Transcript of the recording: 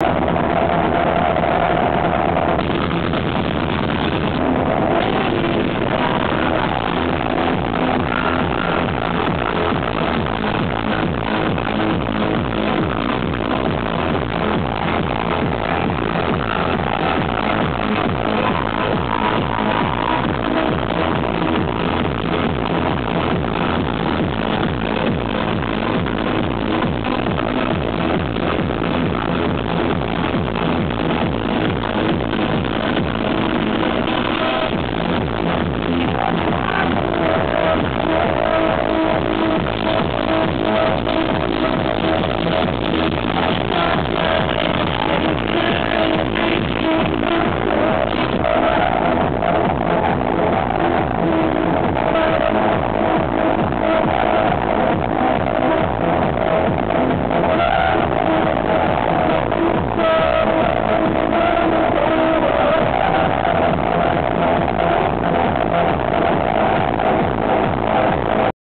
you.